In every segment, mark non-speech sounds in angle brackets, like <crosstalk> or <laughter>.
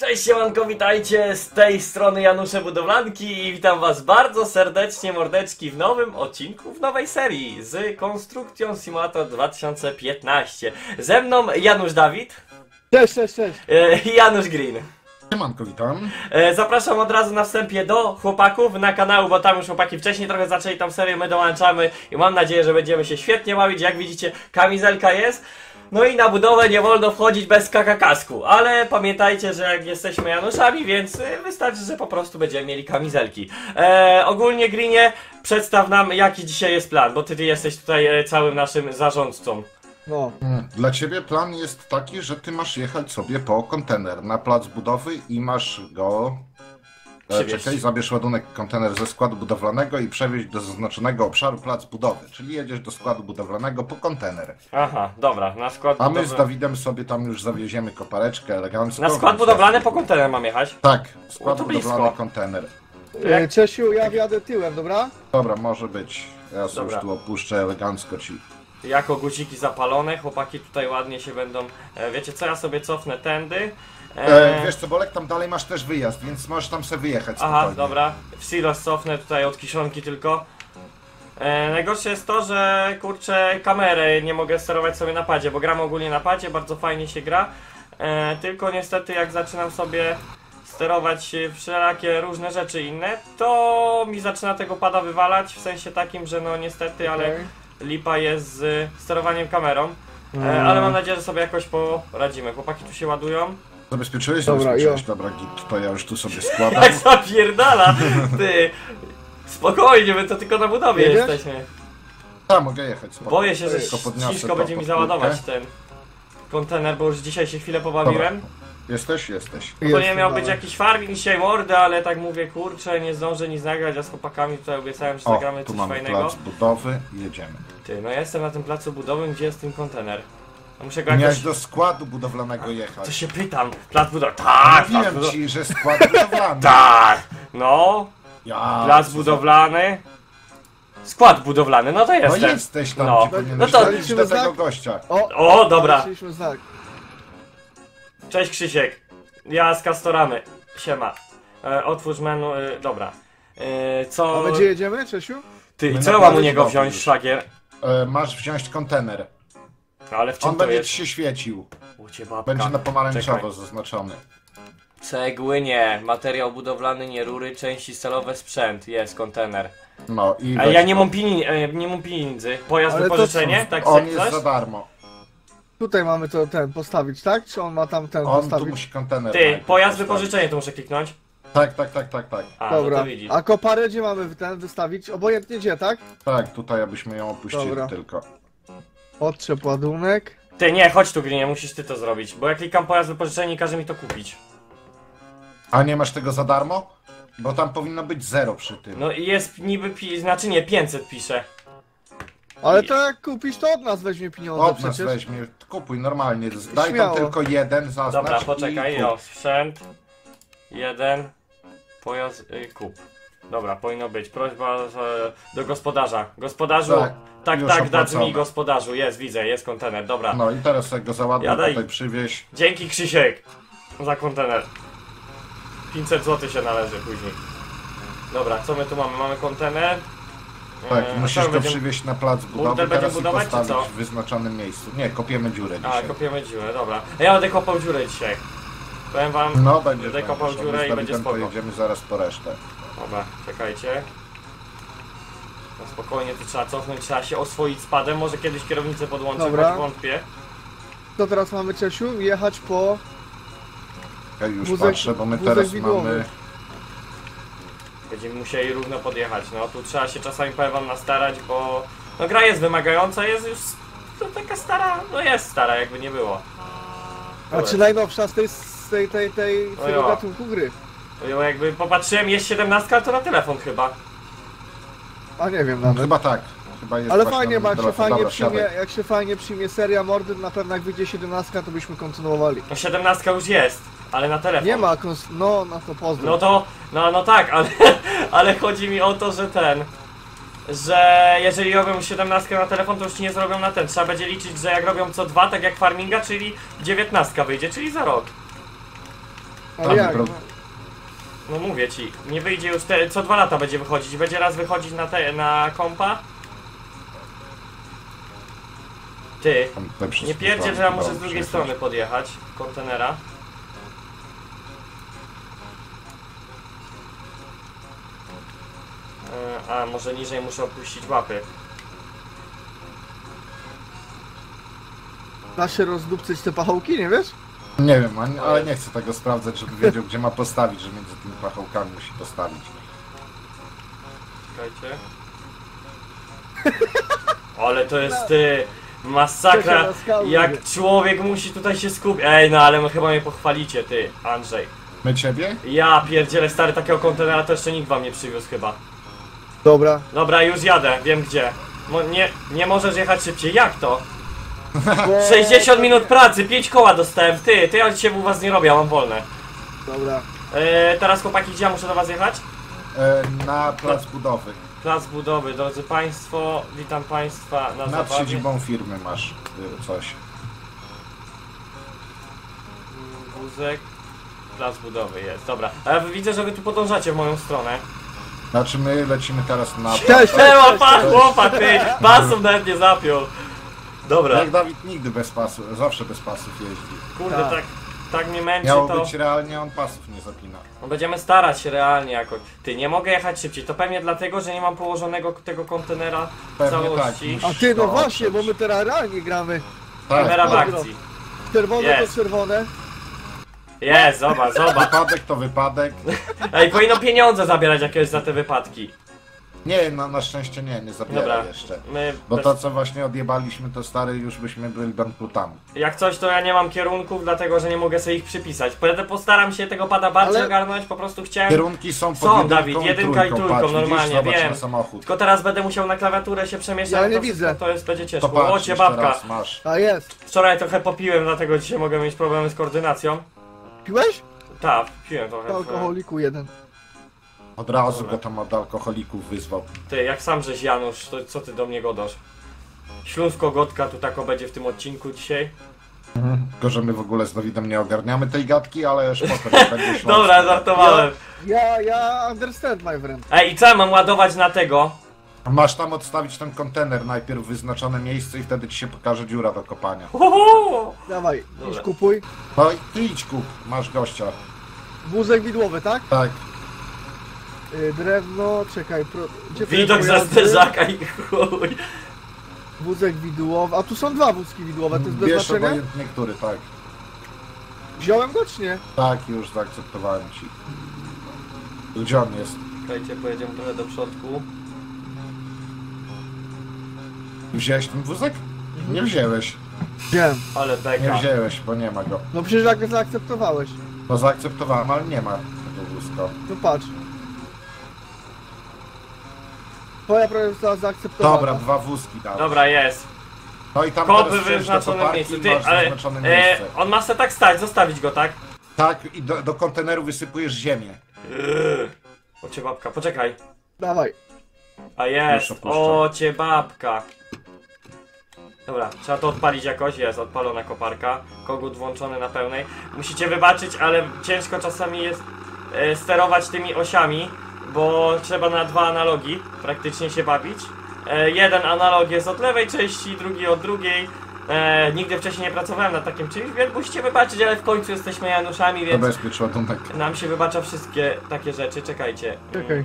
Cześć siemanko, witajcie z tej strony Janusze Budowlanki i witam was bardzo serdecznie mordeczki w nowym odcinku, w nowej serii z Konstrukcją Simulator 2015. Ze mną Janusz Dawid Cześć, cześć, cześć. e, i Janusz Green. Siemanko, witam. E, Zapraszam od razu na wstępie do chłopaków na kanał, bo tam już chłopaki wcześniej trochę zaczęli tą serię, my dołączamy i mam nadzieję, że będziemy się świetnie bawić. Jak widzicie, kamizelka jest. No i na budowę nie wolno wchodzić bez kakakasku, ale pamiętajcie, że jak jesteśmy Januszami, więc e, wystarczy, że po prostu będziemy mieli kamizelki. E, ogólnie Greenie, przedstaw nam jaki dzisiaj jest plan, bo ty, ty jesteś tutaj e, całym naszym zarządcą. No, Mm, Dla ciebie plan jest taki, że ty masz jechać sobie po kontener na plac budowy i masz go. E. Czekaj, zabierz ładunek kontener ze składu budowlanego i przewieźć do zaznaczonego obszaru plac budowy. Czyli jedziesz do składu budowlanego po kontener. Aha, dobra, na skład A my z Dawidem sobie tam już zawieziemy kopareczkę elegancko. Na skład więc- budowlany po kontener mam jechać. Tak, O, skład to budowlany blisko. kontener. E, Czesiu, ja wjadę tyłem, dobra? Dobra, może być. Ja sobie Dobra. już tu opuszczę elegancko ci. jako guziki zapalone, chłopaki tutaj ładnie się będą, e, wiecie co, ja sobie cofnę tędy. E, wiesz co, Bolek, tam dalej masz też wyjazd, więc możesz tam sobie wyjechać Aha, spokojnie. dobra, w silos cofnę tutaj od kiszonki tylko. E, najgorsze jest to, że kurczę kamerę nie mogę sterować sobie na padzie, bo gram ogólnie na padzie, bardzo fajnie się gra. E, tylko niestety jak zaczynam sobie sterować e, wszelakie różne rzeczy inne, to mi zaczyna tego pada wywalać, w sensie takim, że no niestety, ale Okej. lipa jest z sterowaniem kamerą. E, Mm. ale mam nadzieję, że sobie jakoś poradzimy. Chłopaki tu się ładują. Zabezpieczyłeś? Dobra, Zabezpieczyłeś, dobra, git, to ja już tu sobie <laughs> składam. Jak zapierdala! Ty! Spokojnie, my to tylko na budowie Jedziesz? jesteśmy. Tak, mogę jechać, spoko. Boję się, że ciężko będzie mi załadować ten kontener, bo już dzisiaj się chwilę pobawiłem. Jesteś? Jesteś. No to nie miał być jakiś farming dzisiaj mordy, ale tak mówię, kurczę, nie zdążę nic nagrać, a z chłopakami tutaj obiecałem, że O, zagramy tu coś mamy fajnego. plac budowy jedziemy. Ty, no ja jestem na tym placu budowym, gdzie jest ten kontener? Muszę go Miałeś jakoś... do składu budowlanego To jechać. się pytam. Plac budowy. Tak, plac Mówiłem ci, że skład budowlany. Tak! No, Ja, Plac co za- budowlany. Skład budowlany, no to No jestem. jesteś tam, No. no. powinieneś No to- do tego gościa. O, O, dobra. Znak. Cześć Krzysiek. Ja z Kastoramy. Siema. E, otwórz menu, e, dobra. E, A co... gdzie jedziemy, Czesiu? Ty, My co na mam u niego wziąć, już. szlagier? E, masz wziąć kontener. Ale w czym On to będzie jest? ci się świecił. Ucie. Będzie na pomarańczowo Czekaj. zaznaczony. Cegły nie, materiał budowlany nie, rury, części stalowe, sprzęt. Jest, kontener. No i A weź ja nie to. mam, pieni- e, nie mam pieniędzy. Pojazd Ale to wypożyczenie? Tak On jest za darmo. Tutaj mamy to ten postawić, tak? Czy on ma tam ten On tu postawić? musi kontener. Ty, najpierw pojazd postawić. wypożyczenie to muszę kliknąć. Tak, tak, tak, tak, tak. A, no Dobra. to widzisz. A koparę gdzie mamy ten wystawić? Obojętnie gdzie, tak? Tak, tutaj abyśmy ją opuścili Dobra. tylko. Odczep ładunek. Ty, nie, chodź tu, Grinie, musisz ty to zrobić. Bo ja klikam pojazd wypożyczenie i każe mi to kupić. A nie masz tego za darmo? Bo tam powinno być zero przy tym. No i jest niby, pi- znaczy nie, 500 pisze. Ale to jak kupisz, to od nas weźmie pieniądze Od nas przecież. weźmie, kupuj normalnie. Daj Śmiało. tam tylko jeden, zaznacz Dobra, poczekaj, i kup. jo, sprzęt, jeden, pojazd, y, kup. Dobra, powinno być. Prośba e, do gospodarza. Gospodarzu, tak, Tak, tak, dać mi gospodarzu. Jest, widzę, jest kontener, dobra. No i teraz sobie go załaduj, Jadaj. tutaj przywieź. Dzięki Krzysiek za kontener. 500 zł się należy później. Dobra, co my tu mamy? Mamy kontener. Tak, Eee, musisz go będziemy- przywieźć na plac budowy, teraz i budować, czy postawić w wyznaczonym miejscu. Nie, kopiemy dziurę A, dzisiaj. kopiemy dziurę, dobra. A ja będę kopał dziurę dzisiaj. Powiem wam, No będzie Będę kopał a dziurę i będzie spoko. pojedziemy zaraz po resztę. Dobra, czekajcie. No spokojnie, to trzeba cofnąć, trzeba się oswoić z padem. Może kiedyś kierownicę podłączę, Dobra. choć wątpię. To teraz mamy, Czesiu, jechać po... Ja już Wózek- patrzę, bo my wózek teraz widłowy. mamy... Będziemy musieli równo podjechać. No tu trzeba się czasami powiem wam nastarać, bo no gra jest wymagająca, jest już to taka stara, no jest stara jakby nie było. A czy najnowsza z tej, z tej, tej, tej, No tego jo. gatunku gry? No jakby popatrzyłem, jest 17, ale to na telefon chyba. A nie wiem nawet. Chyba tak. Chyba jest Ale fajnie, na bo jak się fajnie Dobra, przyjmie, jak się fajnie przyjmie seria mordy, na pewno jak wyjdzie 17, to byśmy kontynuowali. No 17 już jest, ale na telefon. Nie ma kons... No, no to pozdro. No to, no, no tak, ale, <laughs> ale chodzi mi o to, że ten, że jeżeli robią 17 na telefon, to już nie zrobią na ten. Trzeba będzie liczyć, że jak robią co dwa, tak jak farminga, czyli 19 wyjdzie, czyli za rok. A Tam jak? No mówię ci, nie wyjdzie już te, co dwa lata będzie wychodzić. Będzie raz wychodzić na te, na kompa. Ty, nie pierdzie, że ja muszę z drugiej strony podjechać kontenera. E, A, może niżej muszę opuścić łapy. Da się rozdupcyć te pachołki, nie wiesz? Nie wiem, ale nie chcę tego sprawdzać, żeby wiedział gdzie ma postawić, że między tymi pachołkami musi postawić. Czekajcie. <laughs> Ale to jest ty, masakra. Jak człowiek musi tutaj się skupić. Ej, no ale chyba mnie pochwalicie, ty, Andrzej. My ciebie? Ja pierdzielę stary, takiego kontenera to jeszcze nikt wam nie przywiózł chyba. Dobra. Dobra, już jadę, wiem gdzie. Mo nie, nie możesz jechać szybciej, jak to? Bo... 60 minut pracy, 5 koła dostałem, ty, ty ja dzisiaj u was nie robię, ja mam wolne. Dobra. E, teraz chłopaki, gdzie ja muszę do was jechać? E, na plac budowy. Plac budowy, drodzy państwo, witam państwa na Nad zabawie. siedzibą firmy masz y, coś. Wózek, plac budowy jest, dobra. A ja widzę, że wy tu podążacie w moją stronę. Znaczy my lecimy teraz na... Cześć, Ewa, pan chłopak, ty, pasów nawet nie zapiął. Dobra, Jak Dawid nigdy bez pasów, zawsze bez pasów jeździ. kurde, Tak. tak, tak mnie męczy Miało to. być realnie, on pasów nie zapina. No będziemy starać się realnie jakoś. Ty, nie mogę jechać szybciej, to pewnie dlatego, że nie mam położonego tego kontenera w Pewnie całości. tak. A ty, no właśnie, bo my teraz realnie gramy. Tak, Kamera w dobra. akcji. Czerwone Jest. to czerwone. Jest, zobacz, zobacz. Wypadek to wypadek. Ej, powinno pieniądze zabierać jakieś za te wypadki. Nie, no na szczęście nie, nie zabiera Dobra, jeszcze. my... Bo bez- to co właśnie odjebaliśmy to stary już byśmy byli bankrutami. Jak coś, to ja nie mam kierunków, dlatego że nie mogę sobie ich przypisać. Będę postaram się tego pada bardziej Ale- ogarnąć, po prostu chciałem... Kierunki są pod Są, jedynką Dawid, jedynka i trójką, patrz, normalnie, widzisz? Zobacz wiem. na samochód. Tylko teraz będę musiał na klawiaturę się przemieszczać. Ja nie to widzę. To jest, będzie To ciężko. patrz, Łocie jeszcze babka. raz masz. A jest. Wczoraj trochę popiłem, dlatego dzisiaj mogę mieć problemy z koordynacją. Piłeś? Tak, piłem trochę. To alkoholiku jeden. Od razu Dobra. go tam od alkoholików wyzwał. Ty, jak sam żeś Janusz, to co ty do mnie godasz? Śląsko-gotka tu tako będzie w tym odcinku dzisiaj. Tylko, że my w ogóle z Dawidem nie ogarniamy tej gadki, ale spoko, nie <laughs> będzie śląsko. Dobra, żartowałem. Ja, ja understand my friend. Ej, i co ja mam ładować na tego? Masz tam odstawić ten kontener najpierw w wyznaczone miejsce i wtedy ci się pokaże dziura do kopania. Uhuhu! Dawaj, Dobra. idź kupuj. No i ty idź kup, masz gościa. Wózek widłowy, tak? Tak. Y, drewno, czekaj, pro... Gdzie Widok za zderzaka i chuj. Wózek widłowy, a tu są dwa wózki widłowe, to jest bez Wiesz znaczenia? obojętnie który, tak. Wziąłem go czy nie? Tak, już zaakceptowałem ci. Gdzie on jest? Czekajcie, pojedziemy trochę do przodku. Wziąłeś ten wózek? Mhm. Nie wziąłeś. Wziąłem. Ale Nie beka. wziąłeś, bo nie ma go. No przecież jak zaakceptowałeś. No zaakceptowałem, ale nie ma tego wózka. No patrz. Twoja prawie została zaakceptowana. Dobra, dwa wózki dałem. Dobra, jest. No i tam teraz do wyznaczone koparki miejsce. Ty, masz ale zaznaczone e, miejsce. on ma se tak stać, zostawić go, tak? Tak, i do, do konteneru wysypujesz ziemię. Yy. O cię babka, poczekaj. Dawaj. A jest, Już opuszczam. o cię babka. Dobra, trzeba to odpalić jakoś, jest odpalona koparka, kogut włączony na pełnej. Musicie wybaczyć, ale ciężko czasami jest e, sterować tymi osiami, bo trzeba na dwa analogi praktycznie się bawić. E, jeden analog jest od lewej części, drugi od drugiej. E, nigdy wcześniej nie pracowałem nad takim czymś, więc musicie wybaczyć, ale w końcu jesteśmy Januszami, więc Zabezpiecz ładunek. nam się wybacza wszystkie takie rzeczy. Czekajcie. Czekaj.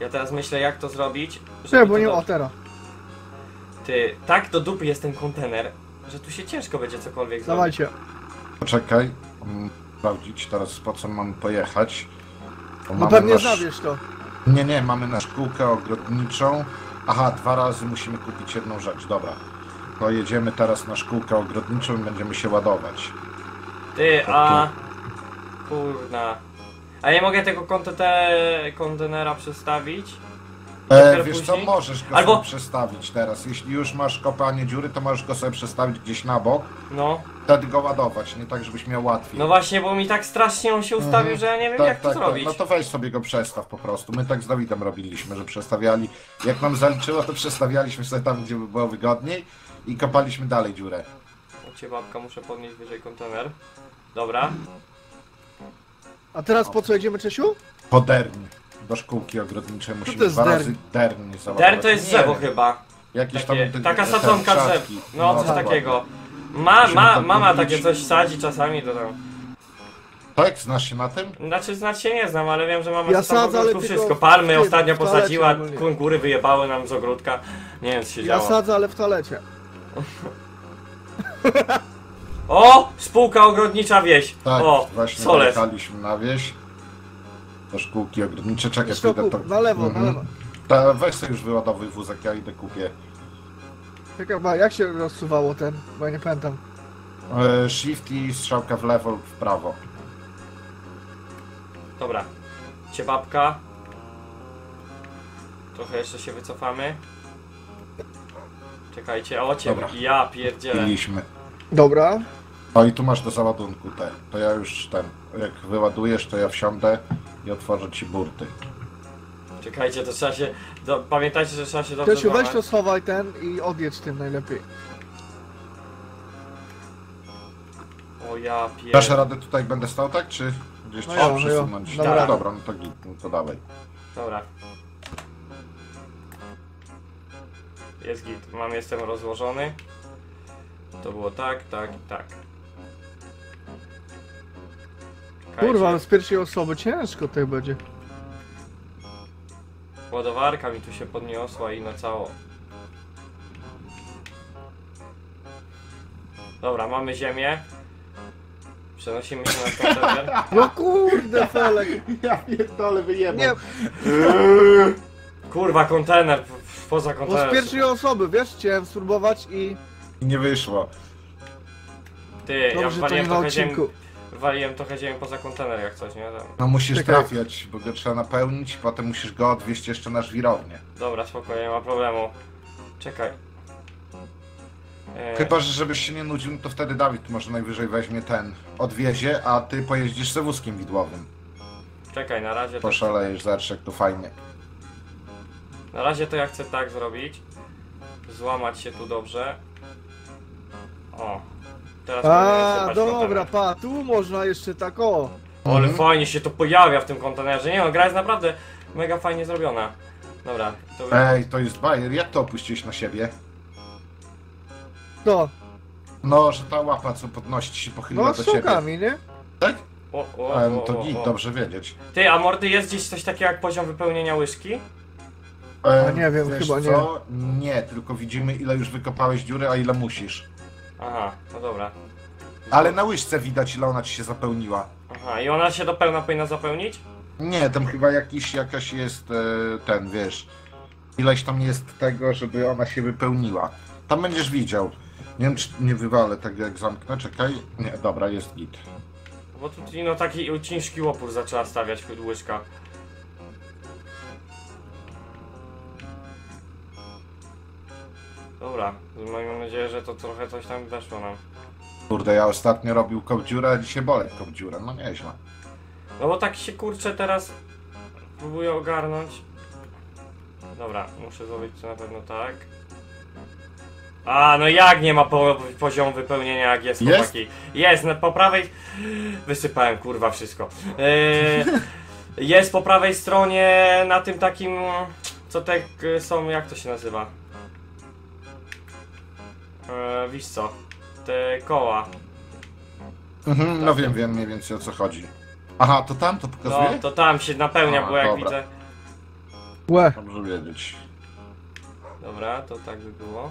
Ja teraz myślę jak to zrobić. Nie, żeby bo to nie ma teraz. Ty, tak do dupy jest ten kontener, że tu się ciężko będzie cokolwiek zrobić. Dawajcie. Poczekaj. mm, Sprawdzić teraz po co mam pojechać. Bo No mamy pewnie nasz- zabierz to. Nie, nie, mamy na szkółkę ogrodniczą. Aha, dwa razy musimy kupić jedną rzecz, dobra. To jedziemy teraz na szkółkę ogrodniczą i będziemy się ładować. Ty, a... Kurna. A nie mogę tego kontete- kontenera przestawić? E, wiesz co, później? możesz go Albo- sobie przestawić teraz. Jeśli już masz kopanie dziury, to możesz go sobie przestawić gdzieś na bok. No. Wtedy go ładować, nie tak, żebyś miał łatwiej. No właśnie, bo mi tak strasznie on się ustawił, Mhm. że ja nie wiem tak, jak to tak, tak. zrobić. No to weź sobie go przestaw po prostu. My tak z Dawidem robiliśmy, że przestawiali. Jak nam zaliczyło, to przestawialiśmy sobie tam, gdzie by było wygodniej i kopaliśmy dalej dziurę. Ciebabka, muszę podnieść wyżej kontener. Dobra. A teraz po co jedziemy, Czesiu? Po derń. Do szkółki ogrodniczej to musimy jest dwa derń? razy derń załadować. Dern to jest drzewo chyba. Jakieś tam... Takie, te- taka sadzonka drzew. krzaki. No, coś dokładnie. takiego. Ma, ma, to mama takie coś sadzi czasami, to tam. Tak, znasz się na tym? Znaczy, znać się nie znam, ale wiem, że mama Ja to tam sadzę, po prostu wszystko. Palmy tym, ostatnio posadziła, kungury wyjebały nam z ogródka. Nie wiem, co się Ja działo. sadzę, ale w toalecie. <laughs> O! Spółka ogrodnicza wieś. Tak, o, właśnie Solec. na wieś. Do szkółki ogrodnicze, czekaj, Jeszcze pójdę to... na lewo, na Mhm. lewo. Ta, weź sobie już wyładowuj wózek, ja idę kupię. Czekaj, ba, jak się rozsuwało ten? Bo ja nie pamiętam. E, shift i strzałka w lewo lub w prawo. Dobra. Ciebabka. Trochę jeszcze się wycofamy. Czekajcie, o Dobra. ja pierdzielę. Piliśmy. Dobra. O i tu masz do załadunku te. To ja już ten, jak wyładujesz, to ja wsiądę i otworzę ci burty. Czekajcie, to trzeba się. Do, pamiętajcie, że trzeba się dobrze weź to schowaj ten i odjedź tym najlepiej. O ja Dasz pierdzielę. radę tutaj będę stał, tak? Czy gdzieś No trzeba jo, no przesunąć? Dobra. Dobra, dobra, no to git, no to dawaj. Dobra. Jest git. Mam, jestem rozłożony. To było tak, tak i tak. Czekajcie. Kurwa, ale z pierwszej osoby ciężko tutaj będzie. Ładowarka mi tu się podniosła i na cało. Dobra, mamy ziemię. Przenosimy się na kontener. <laughs> No kurde, Felek. Ja pierdolę wyjebam. Nie, <laughs> Kurwa, kontener, p- poza bo z kontener. pierwszej osoby, wiesz, chciałem spróbować i I nie wyszło. Ty, ja dobrze, to nie waliłem na trochę, ziemi, odcinku. Waliłem trochę ziemi poza kontener jak coś, nie? Tam. No musisz Czekaj. trafiać, bo go trzeba napełnić, potem musisz go odwieźć jeszcze na żwirownię. Dobra, spokojnie, nie ma problemu. Czekaj. E, Chyba, że żebyś się nie nudził, no to wtedy Dawid może najwyżej weźmie ten, odwiezie, a ty pojeździsz ze wózkiem widłowym. Czekaj, na razie, to, Poszalejesz, zobacz jak to fajnie. na razie to ja chcę tak zrobić. Złamać się tu dobrze. O. Teraz A, sypać dobra, kontener. pa, tu można jeszcze tak o. Ale Mhm. fajnie się to pojawia w tym kontenerze. Nie no, gra jest naprawdę mega fajnie zrobiona. Dobra, to Ej, to jest bajer, jak to opuściłeś na siebie? To, No, że ta łapa co podnosi się pochyliła no do z ciebie. szukami, nie? Tak? O, o, o, no to git, dobrze wiedzieć. Ty, a mordy jest gdzieś coś takiego jak poziom wypełnienia łyżki? E, A nie wiem, wiesz chyba nie. co? nie. tylko widzimy ile już wykopałeś dziury, a ile musisz. Aha, no dobra. Ale na łyżce widać ile ona ci się zapełniła. Aha, i ona się do pełna powinna zapełnić? Nie, tam chyba jakiś, jakaś jest e, ten, wiesz, ileś tam jest tego, żeby ona się wypełniła. Tam będziesz widział. Nie wiem, czy nie wywalę tego jak zamknę, czekaj. Nie, dobra, jest git. Bo tu no taki ciężki łopór zaczęła stawiać łyżka. Dobra, mam nadzieję, że to trochę coś tam weszło nam. Kurde, ja ostatnio robił kopdziurę, a dzisiaj bolek kopdziurę, no nieźle. No bo tak się kurczę teraz próbuję ogarnąć. Dobra, muszę zrobić to na pewno tak. A, no jak nie ma po, poziomu wypełnienia, jak jest, Jest? chłopaki? Jest, no, po prawej... Wysypałem, kurwa, wszystko. Eee, <laughs> jest po prawej stronie na tym takim... Co te są, jak to się nazywa? Eee, wiesz co? Te koła. Mhm, no wiem, wiem mniej więcej o co chodzi. Aha, to tam to No, pokazuje? to tam się napełnia, A, bo jak dobra. widzę... Łe. Dobrze wiedzieć. Dobra, to tak by było.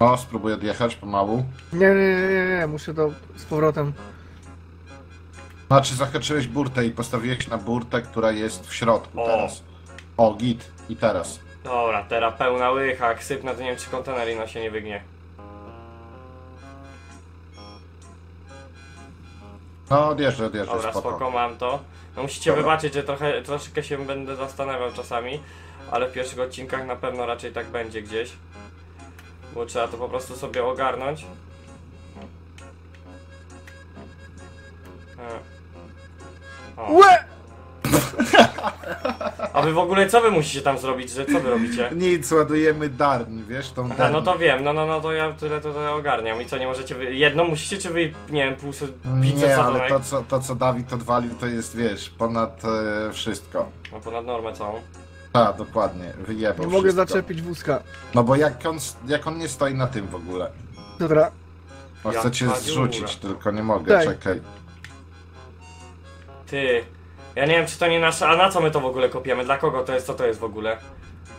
No, spróbuję odjechać pomału. Nie, nie, nie, nie, nie, muszę to z powrotem. Znaczy zahaczyłeś burtę i postawiłeś na burtę, która jest w środku O. teraz. O, git. I teraz. Dobra, teraz pełna łycha, jak sypnę, to nie wiem czy kontener ino się nie wygnie. No, odjeżdżę, odjeżdżę, Dobra, spoko. spoko, mam to. No musicie Dobra. wybaczyć, że trochę, troszeczkę się będę zastanawiał czasami, ale w pierwszych odcinkach na pewno raczej tak będzie gdzieś. Bo trzeba to po prostu sobie ogarnąć. E. O. Łe! A wy w ogóle co wy musicie tam zrobić, że co wy robicie? Nic, ładujemy darń, wiesz, tą darń. no to wiem, no no no to ja tyle to, to ogarniam. I co, nie możecie wy... Jedną musicie, czy wy, nie wiem, pół pizzę Nie, ale to co, to co Dawid odwalił, to jest, wiesz, ponad e, wszystko. No ponad normę całą. Tak, dokładnie, wyjebał Nie mogę wszystko. zaczepić wózka. No bo jak on, jak on nie stoi na tym w ogóle. Dobra. No Ja chcę cię zrzucić, tylko nie mogę, Daj. czekaj. Ty, ja nie wiem czy to nie nasze, a na co my to w ogóle kopiemy? Dla kogo to jest, co to jest w ogóle?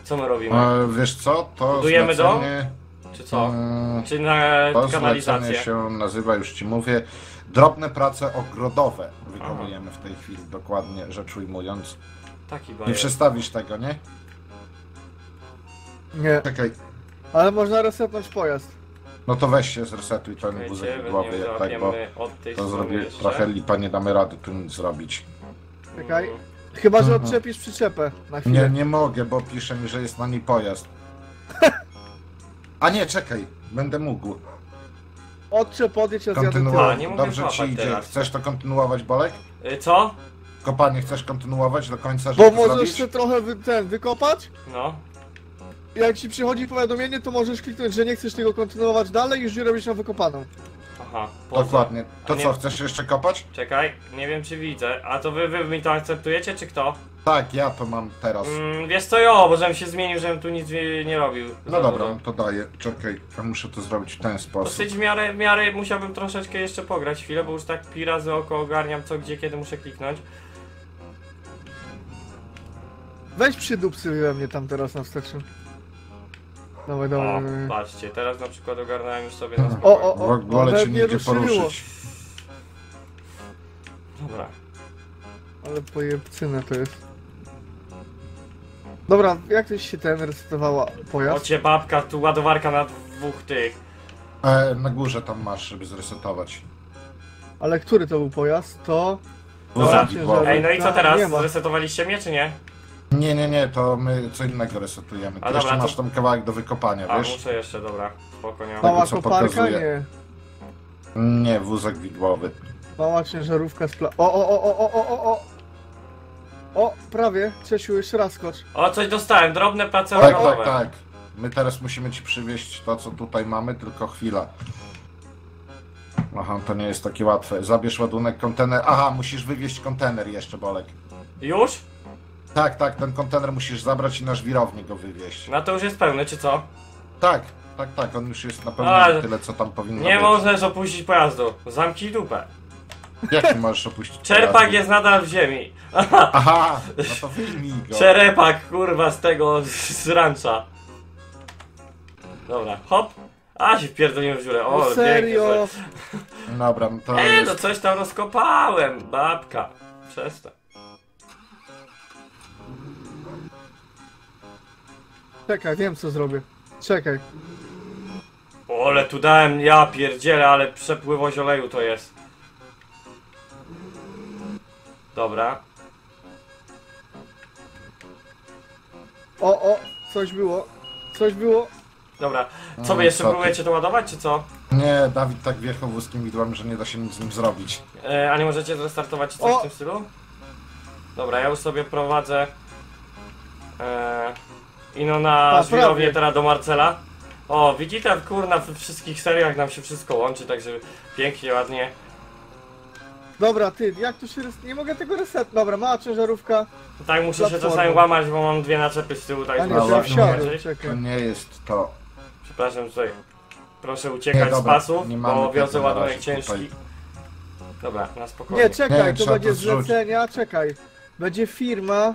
Co my robimy? E, wiesz co, to Budujemy dom? zlecenie... Czy co? mm, Czy na To zlecenie kanalizację? się nazywa, już ci mówię, drobne prace ogrodowe wykonujemy w tej chwili, dokładnie rzecz ujmując. Taki Nie bajer. przestawisz tego, nie? Nie. Czekaj, Ale można resetnąć pojazd. no to weź się zresetuj ten Czekajcie, wózek głowy, weźmiemy, jak tak, bo załapiemy od tej to strony zrobi jeszcze. trochę lipa, nie damy rady tu nic zrobić. Czekaj. Chyba, że odczepisz przyczepę na Nie, chwilę. nie mogę, bo pisze mi, że jest na niej pojazd. <laughs> A nie, czekaj, będę mógł. Odczep, odjedź, a zjadę A, Kontynuować. nie mogę Dobrze ci złapać idzie. teraz. Chcesz to kontynuować, Bolek? Y, Co? Kopanie chcesz kontynuować do końca, Bo żeby to możesz zrobić? się trochę wy, ten, wykopać. No. Jak ci przychodzi powiadomienie, to możesz kliknąć, że nie chcesz tego kontynuować dalej i już dziurę robisz na wykopaną. Aha. po co? Dokładnie. To A nie- co, chcesz jeszcze kopać? Czekaj, nie wiem czy widzę. A to wy, wy mi to akceptujecie, czy kto? Tak, ja to mam teraz. Mm, wiesz co, jo, bo żebym się zmienił, żebym tu nic nie, nie robił. No dobra, dużo. to daję. Czekaj, ja muszę to zrobić w ten sposób. Dosyć w miarę, w miarę musiałbym troszeczkę jeszcze pograć chwilę, bo już tak pi razy oko ogarniam co, gdzie, kiedy muszę kliknąć. Weź przydupcy we mnie tam teraz na wsteczu. Dawaj, O, dawaj. patrzcie, teraz na przykład ogarnąłem już sobie na O, spokojnie. o, W ogóle nawet cię nie nie idzie ruszyło. poruszyć. Dobra. Ale pojebcyne to jest. Dobra, jak tyś się ten resetowała pojazd? Ocie babka, tu ładowarka na dwóch tych. E, na górze tam masz, żeby zresetować. Ale który to był pojazd? To... Dobra. Ej, no i co Nie teraz? ma. Zresetowaliście mnie, czy nie? Nie, nie, nie, to my co innego resetujemy. Ty A jeszcze dobra, to- masz tam kawałek do wykopania, A, wiesz? muszę jeszcze, dobra. Spoko, nie mam. Mała co koparka? pokazuje. Nie. Nie, wózek widłowy. Mała ciężarówka z pla... O, o, o, o, o, o, o, o! O, prawie. Czesiu, jeszcze raz skocz. O, coś dostałem, drobne prace Tak, tak, tak. My teraz musimy ci przywieźć to, co tutaj mamy, tylko chwila. Aha, to nie jest takie łatwe. Zabierz ładunek, kontener. Aha, musisz wywieźć kontener jeszcze, Bolek. Już? Tak, tak, ten kontener musisz zabrać i na żwirownię go wywieźć. No to już jest pełny, czy co? Tak, tak, tak, on już jest na pewno Ale- tyle, co tam powinno Nie być. możesz opuścić pojazdu. Zamknij dupę. Jak nie możesz opuścić <laughs> Czerpak pojazdu? jest nadal w ziemi. <laughs> Aha, no to wyjmij go. Czerepak, kurwa, z tego, z, rancza. Dobra, hop. A się wpierdoliłem w dziurę. O, No serio? pięknie. Dobra, no to E, no jest... coś tam rozkopałem, babka. Przestań. Czekaj, wiem co zrobię. Czekaj. O, ale tu dałem, ja pierdzielę, ale przepływość oleju to jest. Dobra. O, o, coś było. Coś było. Dobra. Co wy No, jeszcze co ty? próbujecie to ładować, czy co? Nie, Dawid tak wjechał wózkiem widłem, że nie da się nic z nim zrobić. E, a nie możecie zrestartować czy coś O! w tym stylu? Dobra, ja już sobie prowadzę e, ino na A, żwirownię prawie. teraz do Marcela. O, widzicie, kurna, w wszystkich seriach nam się wszystko łączy, także pięknie, ładnie. Dobra, ty, jak tu się res... Nie mogę tego reset... Dobra, mała ciężarówka. Tak muszę się Platformą. czasami łamać, bo mam dwie naczepy z tyłu, tak A nie, to żeby wsiadłem, zobaczyć. To czekaj. nie jest to. Przepraszam tutaj. Proszę uciekać Nie, z dobra, pasów, nie mamy bo wiozę na ładunek razie ciężki. tutaj. Dobra, na spokojnie. Nie, czekaj, Nie, to trzeba będzie to zrzucić. zlecenia, czekaj. Będzie firma.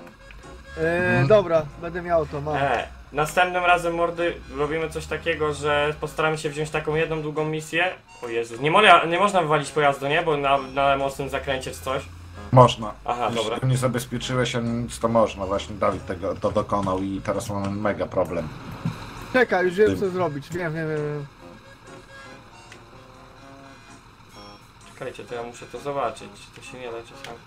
E, Mhm. Dobra, będę miał to, mam. E, następnym razem mordy robimy coś takiego, że postaramy się wziąć taką jedną długą misję. O Jezu, nie, moja, nie można wywalić pojazdu, nie? Bo na, na mocnym zakręcie czy coś. Można. Aha, Jeśli dobra. tego nie zabezpieczyłeś ani nic, to można. Właśnie Dawid tego to dokonał i teraz mamy mega problem. Czekaj, już wiem Tym. co zrobić. Wiem, wiem, wiem. wiem. Czekajcie, to ja muszę to zobaczyć. To się nie da czasami.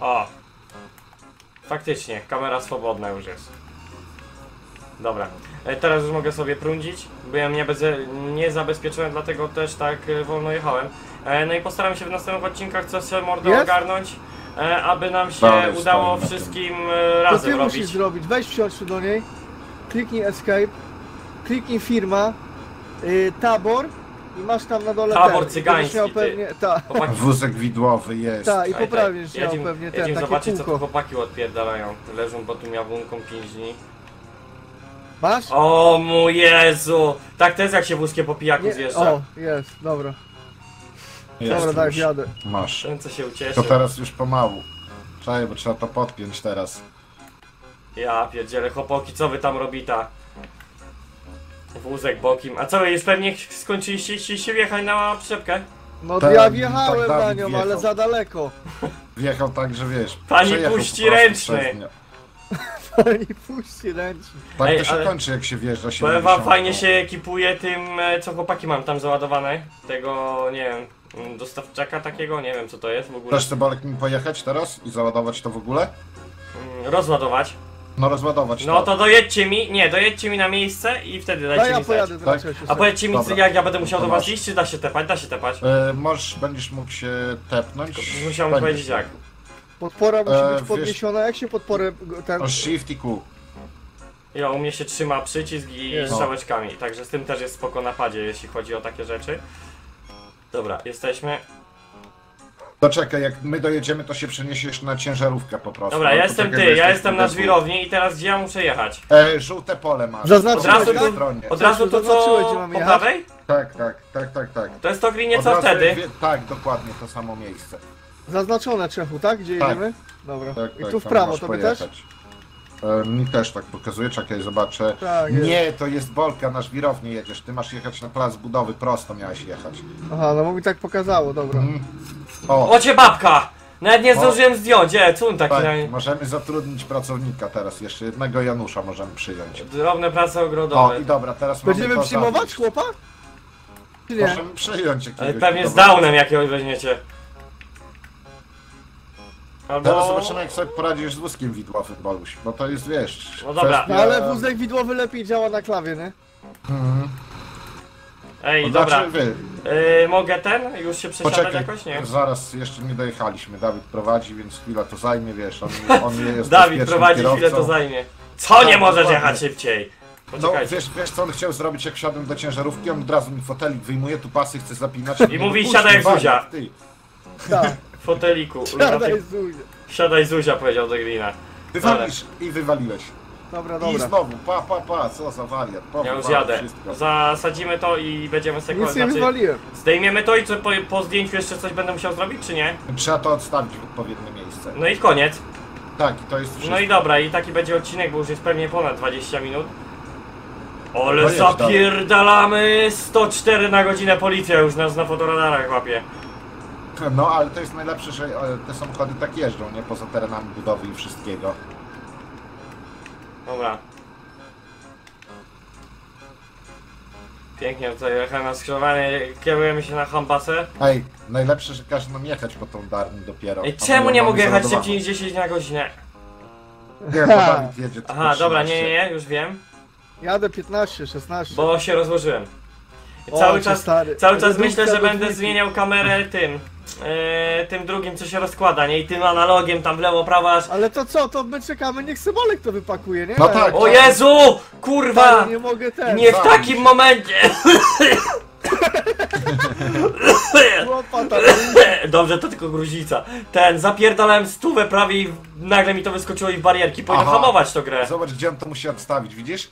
O! Faktycznie, kamera swobodna już jest. Dobra. E, Teraz już mogę sobie prądzić. Byłem nie, bez, nie zabezpieczony, dlatego też tak e, wolno jechałem. E, No i postaram się w następnych odcinkach coś sobie mordę Jest? ogarnąć, aby nam się udało wszystkim e, To razem ty musisz robić. zrobić. Weź wsiądź do niej. Kliknij escape. Kliknij firma. Y, tabor. I masz tam na dole Tabor ten. Cygański, miał ty. pewnie, tak, Chłopaki, Wózek widłowy jest. tak, i Ej, poprawnie tak, miał pewnie ten, jedziemy takie zobaczyć co tu kółko. chłopaki odpierdalają. Leżą pod tą jabłonką 5 dni. Masz? O mój Jezu! Tak to jest jak się wózkiem po pijaku Nie, zjeżdża. o, jest, dobra. jest dobra, daj, już. jadę. Masz. Ten co się To ucieszy. teraz już pomału. Czekaj, bo trzeba to podpiąć teraz. Ja pierdzielę, chłopaki, co wy tam robita? Wózek bokim. A co już pewnie skończyliście chcieliście wjechać na przyczepkę? No Tak, ja wjechałem tak na nią, wjechał. ale za daleko. <laughs> Wjechał tak, że wiesz. Pani <laughs> puści ręczny. Pani puści ręcznie. Tak Ej, to się ale- kończy, jak się wjeżdża się. Powiem wam, fajnie się ekipuje tym, e, co chłopaki mam tam załadowane. Tego, nie wiem, mm, dostawczaka takiego, nie wiem co to jest w ogóle. Chcesz Cebolek mi pojechać teraz i załadować to w ogóle? Mm, Rozładować. No rozładować No to dojedźcie mi, nie, dojedźcie mi na miejsce i wtedy No dajcie ja mi pojadę Tak? A powiedzcie mi, Dobra. jak ja będę musiał To do was masz. iść, czy da się tepać? Da się tepać. E, możesz, będziesz mógł się tepnąć. Musiał mi Będziesz. powiedzieć jak. Podpora musi E, być wiesz- podniesiona, jak się podporę ten... O shift i Q. Ja, u mnie się trzyma przycisk i strzałeczkami, także z tym też jest spoko na padzie, jeśli chodzi o takie rzeczy. Dobra, jesteśmy. To czekaj, jak my dojedziemy, to się przeniesiesz na ciężarówkę po prostu. Dobra, ja to jestem ty, ja jestem na żwirowni i teraz gdzie ja muszę jechać? E, żółte pole masz. Zaznaczyłeś, Od razu stronie. Od razu to zaznaczyłeś, gdzie co mamy po jechać? prawej? Tak, tak, tak, tak, tak. To jest to Od co razu wtedy? wie- Tak, dokładnie, to samo miejsce. Zaznaczone Czechu, tak? Gdzie Tak. jedziemy? Dobra. Tak, I tak, tu w tam prawo, masz tobie też? pojechać. E, mi też tak pokazuje, czekaj, zobaczę. Tak, jest. Nie, to jest Bolka, na żwirownię jedziesz. Ty masz jechać na plac budowy, prosto miałeś jechać. Aha, no bo mi tak pokazało, dobra. Mm. O, O cię babka! Nawet nie zdążyłem zdjąć, e, cun taki tak, na... możemy zatrudnić pracownika teraz. Jeszcze jednego Janusza możemy przyjąć. Drobne prace O, ogrodowe. i dobra, teraz mamy Będziemy to przyjmować chłopa? Czy nie? Możemy przyjąć jakiegoś. Ale pewnie z downem jakiegoś weźmiecie. Albo... Teraz zobaczymy, jak sobie poradzisz z wózkiem widłowym, Boluś. Bo to jest, wiesz... No dobra. No ale wózek widłowy lepiej działa na klawie, nie? Mhm. Ej, No, dobra. Znaczy, wy, Yy, mogę ten? Już się przesiadać poczekaj, jakoś? Nie? zaraz jeszcze nie dojechaliśmy. Dawid prowadzi, więc chwilę to zajmie, wiesz, on, <laughs> on nie jest Dawid bezpiecznym prowadzi chwilę, kierowcą. to zajmie. Co nie Tak, możesz dokładnie. jechać szybciej? No Poczekajcie. wiesz, wiesz co on chciał zrobić jak wsiadłem do ciężarówki, on od razu mi fotelik wyjmuje, tu pasy chce zapinać. I mówi, siadaj jak Zuzia. Ty. Tak, <laughs> foteliku. siadaj Zuzia. Siadaj Zuzia, powiedział do Greena. Wywalisz i wywaliłeś. Dobra, I dobra. znowu, pa, pa, pa, co za wariat. Ja już jadę. Wszystko. Zasadzimy to i będziemy Nic sekund. nie Znaczy, wywaliłem. zdejmiemy to i co po, po zdjęciu jeszcze coś będę musiał zrobić, czy nie? Trzeba to odstawić w odpowiednie miejsce. No i koniec. Tak, i to jest wszystko. No i dobra, i taki będzie odcinek, bo już jest pewnie ponad 20 minut. Ale No zapierdalamy 104 na godzinę policja już nas na fotoradarach łapie. No, ale to jest najlepsze, że e, te samochody tak jeżdżą, nie? Poza terenami budowy i wszystkiego. Dobra. Pięknie tutaj jechałem na skrzyżowanie, kierujemy się na Hambasę. Ej, najlepsze, że każe nam jechać po tą darni dopiero. Ej, czemu nie mogę jechać szybciej niż 10 na godzinę? Nie, bo Dawid jedzie tylko Aha, dobra, nie, 13. nie, nie, już wiem. Jadę 15, 16. Bo się rozłożyłem. O, Cały czas, stary. cały czas Redukcja myślę, że będę dwójki. zmieniał kamerę tym. E, tym drugim, co się rozkłada, nie? I tym analogiem tam w lewo, prawo aż. Ale to co, to my czekamy, niech Sybolek to wypakuje, nie? No tak. O Jezu! Kurwa! Stary, nie mogę ten. Nie w takim momencie! Łopata, Dobrze, to tylko gruźlica. Ten, zapierdalałem stówę prawie i nagle mi to wyskoczyło i w barierki. Powinno Aha. hamować to grę. Zobacz, gdzie on to musi odstawić, widzisz?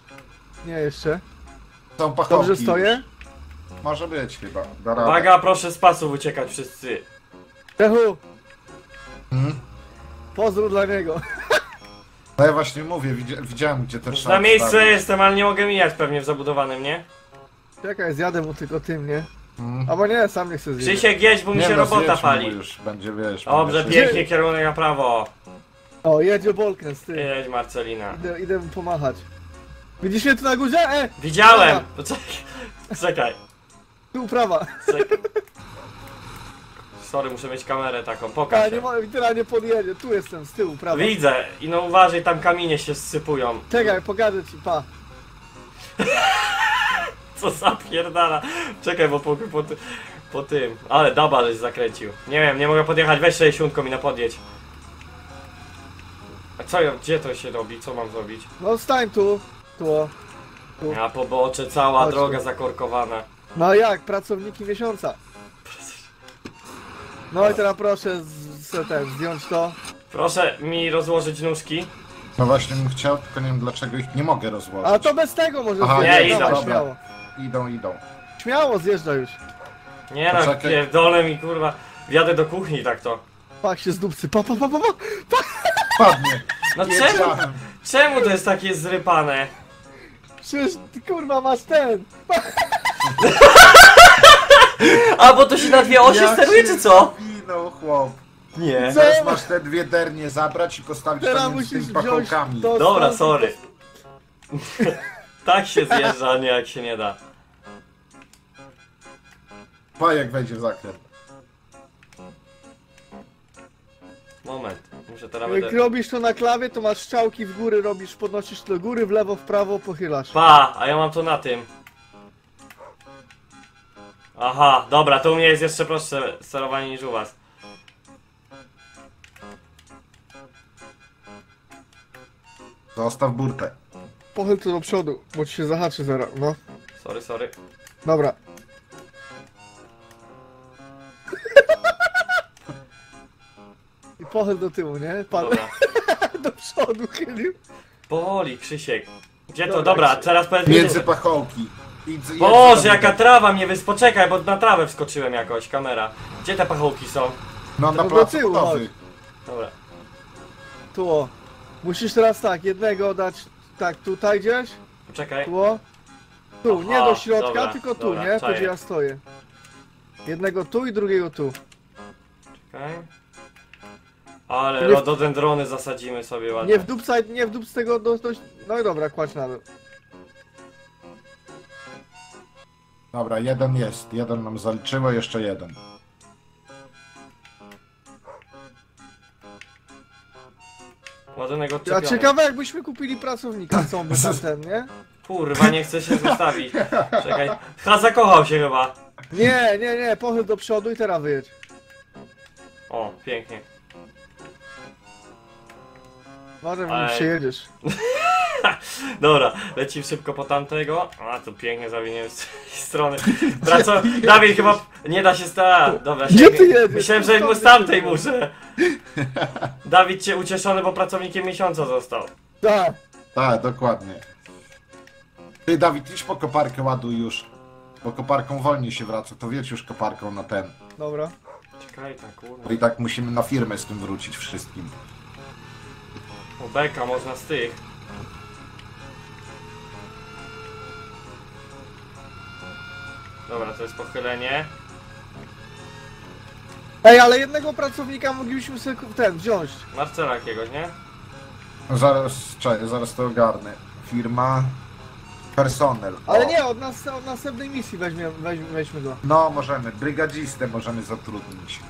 Nie, jeszcze. Są pachołki Dobrze już. stoję? Może być chyba. Da radę. Uwaga, proszę z pasów uciekać wszyscy. Techu, pozdrów dla niego. <laughs> No ja właśnie mówię, widzia- widziałem gdzie to Już trzeba na miejscu odstawić. jestem, ale nie mogę mijać pewnie w zabudowanym, nie? Czekaj, zjadę mu tylko tym, nie? Mhm. Albo nie, sam nie chcę zjeść. Krzysiek jedź, bo mi się no, robota zjedźmy pali. już, będzie wiesz. Dobrze, będzie- pięknie, kierunek na prawo. O, jedzie Bolkens, ty. Jedź Marcelina. Idę, idę mu pomachać. Widzisz mnie tu na górze? E! Widziałem! Poczekaj. <laughs> Czekaj. Tu prawa. czekaj. Sorry, muszę mieć kamerę taką, A, pokaż nie się. ma, teraz nie podjedzie. Tu jestem, z tyłu, prawa. Widzę i no uważaj, tam kamienie się zsypują. Czekaj, pokażę ci, pa. <laughs> Co za pierdala. Czekaj, bo po, po, po tym. Ale daba żeś zakręcił. Nie wiem, nie mogę podjechać. Weź 60 mi na podjedź. A co ja, gdzie to się robi? Co mam zrobić? No stań tu. Tu. o. Ja pobocze, cała Chodź tu. droga zakorkowana. No jak, pracowniki miesiąca. No i teraz proszę z, z, ten, zdjąć to. Proszę mi rozłożyć nóżki. No właśnie bym chciał, tylko nie wiem dlaczego ich nie mogę rozłożyć. A to bez tego może Aha, nie, idą. Dawaj, Dobra. śmiało. Idą, idą. Śmiało zjeżdża już. Nie no, Poczekaj. pierdolę mi kurwa. Wjadę do kuchni tak to. Pak się z dupcy. Pa, pa, pa, pa, pa. Padnie. No czemu, Wiedziałem. czemu to jest takie zrypane? Przecież ty kurwa masz ten. <laughs> <laughs> A bo to się na dwie osie Jak steruje się czy co? zawinął, chłop. Nie. Teraz masz te dwie dernie zabrać i postawić Teraz tam między musisz tymi wziąć pachołkami. to Dobra, sorry. <laughs> Tak się zjeżdża, a nie jak się nie da. Pa jak wejdzie w zakręt. Moment, muszę teraz Jak będę... robisz to na klawie, to masz strzałki w góry, robisz, podnosisz do góry, w lewo, w prawo, pochylasz. Pa, a ja mam to na tym. Aha, dobra, to u mnie jest jeszcze prostsze sterowanie niż u was. Zostaw burtę. Pochyl to do przodu, bo ci się zahaczy zaraz, no. Sorry, sorry. Dobra. I pochyl do tyłu, nie? Pan Dobra. <laughs> do przodu chylił. Powoli, Krzysiek. Gdzie to? Dobra, Dobra, Krzysiek. teraz powiedz mi... Między pachołki. Boże, jaka trawa mnie wys... Poczekaj, bo na trawę wskoczyłem jakoś, kamera. Gdzie te pachołki są? No na placu tyłu chodź. Dobra. Tu o. Musisz teraz tak, jednego dać tak tutaj gdzieś, Poczekaj. tu o. Tu, nie Aha, do środka, dobra, tylko tu, dobra, nie? Tu czaję. gdzie ja stoję. Jednego tu i drugiego tu. Czekaj. Ale Nie- rododendrony zasadzimy sobie ładnie. Nie w dupsaj, nie w z tego do, do... No i dobra, kładź na dół. Dobra, jeden jest. Jeden nam zaliczyło, jeszcze jeden. Ładunek A odczepiony. ciekawe jakbyśmy kupili pracownika, co on by tam ten, nie? Kurwa, nie chce się zostawić. Czekaj. Ha, zakochał się chyba. Nie, nie, nie, pochyl do przodu i teraz wyjedź. O, pięknie. Może mi Ej. przyjedziesz. <laughs> Dobra, lecimy szybko po tamtego. A, tu pięknie zawiniłem z tej strony. Praco... Dawid chyba nie da się sta. Dobra, Gdzie sięgnę. ty jedziesz? Myślałem, że mu z tamtej muszę. Dawid cię ucieszony, bo pracownikiem miesiąca został. Tak. Tak, dokładnie. Ty, Dawid, idź po koparkę ładuj już. Bo koparką wolniej się wraca, to wiecie już koparką na ten. Dobra. Czekaj, tak kurwa. Bo i tak musimy na firmę z tym wrócić wszystkim. O, beka, można z tych. Dobra, to jest pochylenie. Ej, ale jednego pracownika moglibyśmy sobie ku- ten wziąć. Marcela jakiegoś, nie? No Zaraz, czekaj, zaraz to ogarnę. Firma... Personel. O. Ale nie, od, nas, od następnej misji weźmie, weź, weźmy go. No, możemy. Brygadzistę możemy zatrudnić.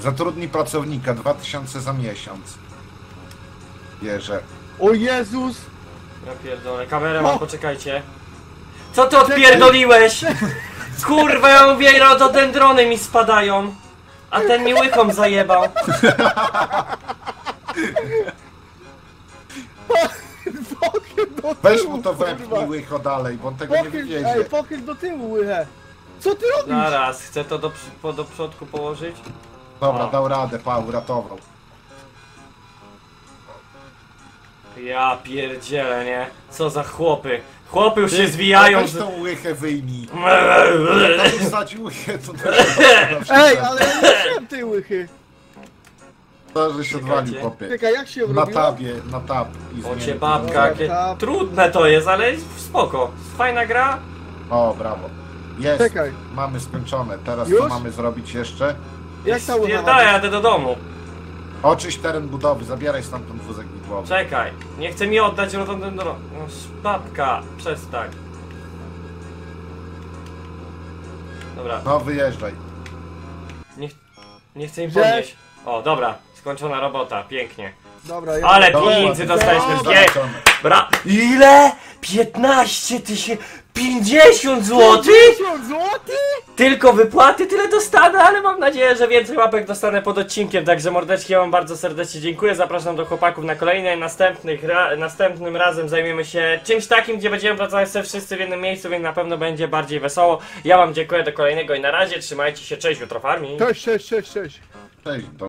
Zatrudnij pracownika, 2000 za miesiąc. Bierze. O Jezus! Ja pierdolę, kamerę O! mam, poczekajcie. Co ty odpierdoliłeś? Kurwa, ja mówię, rododendrony mi spadają. A ten mi łyką zajebał. Pochyl do tyłu, Weź mu to kurwa. wepnij łycho dalej, bo on tego nie Pochyl, wywiezie. ej, pochyl do tyłu, łychę. Co ty robisz? Zaraz, chcę to do, przy- po, do przodku położyć. Dobra, O. dał radę, pa, uratował. Ja pierdzielę, nie? Co za chłopy. Chłopy już się zwijają Weź tą łychę wyjmij. <laughs> Jak wsadzi łychę, to. Ej, ale ja nie wziąłem tej łychy. To, że się odwalił, popie. Czekaj, jak się Na robiło? tabie, na tab. i O cię zmień. babka, jakie... Tap. Trudne to jest, ale spoko. Fajna gra. O, brawo. Jest, Czekaj, mamy skończone. Teraz Już? co mamy zrobić jeszcze? jak ta łycha jadę do domu. Oczyść teren budowy, zabieraj stamtąd wózek Czekaj, nie chce mi oddać rododendron. No, babka, przestań. Dobra, No, wyjeżdżaj. nie, nie chcę im Gdzie? podnieść. O, dobra, skończona robota, pięknie. Dobra, ja... Ale Dobra, pieniędzy dostaliśmy. dobra. Bra... Ile? 15 tysięcy... 50 złotych? 50 złotych? Tylko wypłaty tyle dostanę, ale mam nadzieję, że więcej łapek dostanę pod odcinkiem. Także mordeczki, ja wam bardzo serdecznie dziękuję. Zapraszam do chłopaków na kolejne. Następnych ra następnym razem zajmiemy się czymś takim, gdzie będziemy pracować sobie wszyscy w jednym miejscu, więc na pewno będzie bardziej wesoło. Ja wam dziękuję do kolejnego i na razie. Trzymajcie się, cześć, jutro farmi. Cześć, cześć, cześć, cześć. Cześć, do